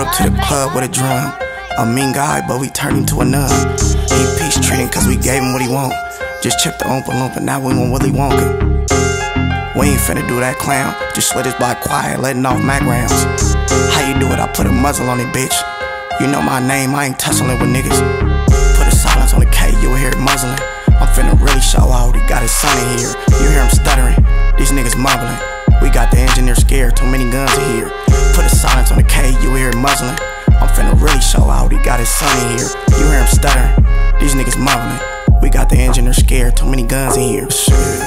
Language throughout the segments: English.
Up to the club with a drum. A mean guy, but we turned him to a nun. He peace treating cause we gave him what he want. Just checked the Oompa Loompa, now we want Willy Wonka. We ain't finna do that clown. Just let his block quiet, letting off Mac rounds. How you do it? I put a muzzle on it, bitch. You know my name, I ain't tussling with niggas. Put a silence on the K, you'll hear it muzzling. I'm finna really show out, he got his son in here. You hear him stuttering, these niggas mumbling. Son in here. You hear him stuttering, these niggas mumbling. We got the engineer scared, too many guns in here. Shit.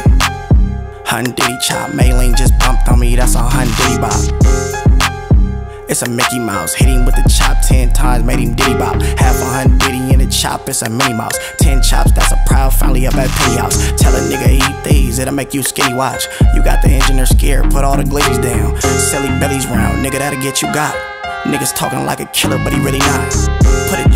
Hun Diddy chop, Maylene just bumped on me, that's a Hun Diddy bop. It's a Mickey Mouse, hit him with the chop ten times, made him Diddy bop. Half a Hun Diddy in the chop, it's a Minnie Mouse. Ten chops, that's a proud family up at Penny House. Tell a nigga eat these, it'll make you skinny watch. You got the engineer scared, put all the glizzies down. Silly bellies round, nigga, that'll get you got. Niggas talking like a killer, but he really not.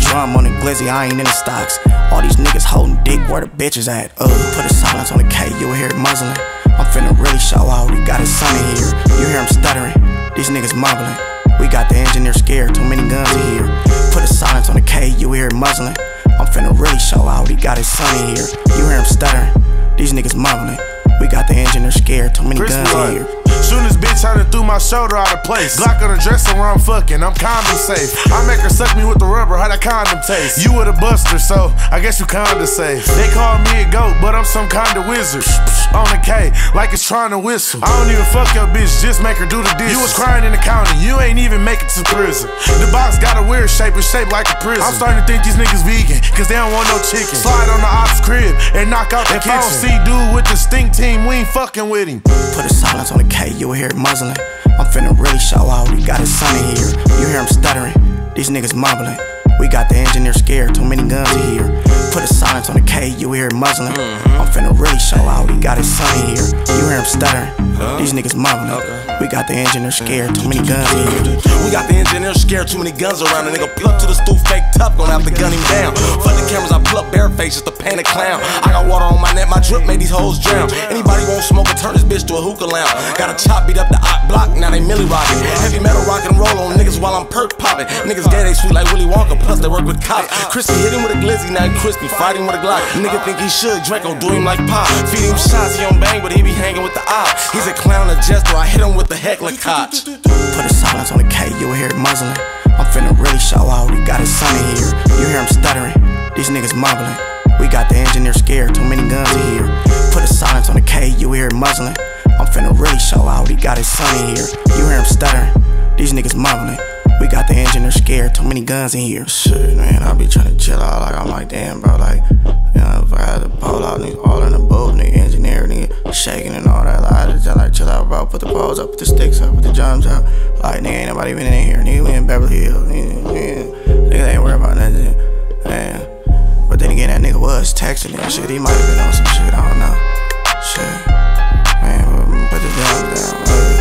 Drum on the glizzy, I ain't in the stocks. All these niggas holding dick, where the bitches at? Uh, put a silence on the K, you'll hear it muzzling. I'm finna really show out, he got his son in here. You hear him stuttering, these niggas mumbling. We got the engineer scared, too many guns in here. Put a silence on the K, you hear it muzzling. I'm finna really show out, he got his son in here. You hear him stuttering, these niggas mumbling. We got the engineer scared, too many Chris guns in here. Soon as bitch I done threw my shoulder out of place. Glock on the dresser where I'm fucking, I'm condom safe. I make her suck me with the rubber, how that condom taste. You were the buster, so I guess you kinda safe. They call me a goat, but I'm some kind of wizard. On the K, like it's trying to whistle. I don't even fuck your bitch, just make her do the dishes. You was crying in the county, you ain't even make it to prison. The box got a weird shape, it's shaped like a prison. I'm starting to think these niggas vegan, cause they don't want no chicken. Slide on the ops crib and knock out the if kitchen. If I don't see dude with the stink team, we ain't fucking with him. Put a silence on the K, you'll hear it muzzling. I'm finna really show out, he got his son in here. You hear him stuttering, these niggas mumbling. We got the engineer scared, too many guns in here. Put a silence on the K, you hear it muzzling. Mm-hmm. I'm finna really show out, he got his son in here. You hear him stuttering, these niggas mumbling. We got the engineer scared, too many guns in here. We got the engineer scared, too many guns around. A nigga pull up to the stool, fake tough, gonna have to gun him down. Fuck the cameras, I pull up bare face, just a panic clown. I got water on my drip made these hoes drown. Anybody want smoke turn this bitch to a hookah lounge. Got a chop, beat up the op block, now they milli rockin'. Heavy metal rock and roll on niggas while I'm perk poppin'. Niggas gay, they sweet like Willy Wonka, plus they work with cops. Krispy hit him with a glizzy, now he crispy, fighting with a Glock. Nigga think he should, Draco do him like pop. Feed him shots, he don't bang, but he be hanging with the op. He's a clown, a jester, I hit him with the Heckler Koch. Put a silence on the K, you'll hear it muzzling. I'm finna really show out, he got his son in here. You hear him stuttering, these niggas mumbling. We got the engineer scared, too many guns in here. Put a silence on the K, you hear it muzzling. I'm finna really show out, he got his son in here. You hear him stuttering, these niggas mumbling. We got the engineer scared, too many guns in here. Shit, man, I be trying to chill out. Like, I'm like, damn, bro, like, you know, if I had to pull out, nigga, all in the boat, nigga, engineer, nigga, shaking and all that. Like, I just like, chill out, bro. Put the poles up, put the sticks up, put the drums up. Like, nigga, ain't nobody even in here. Nigga, we in Beverly Hills. Nigga, nigga, nigga ain't worried about nothing. Man. But that nigga was texting and shit. He might have been on some shit, I don't know. Shit. Man, put the drums down.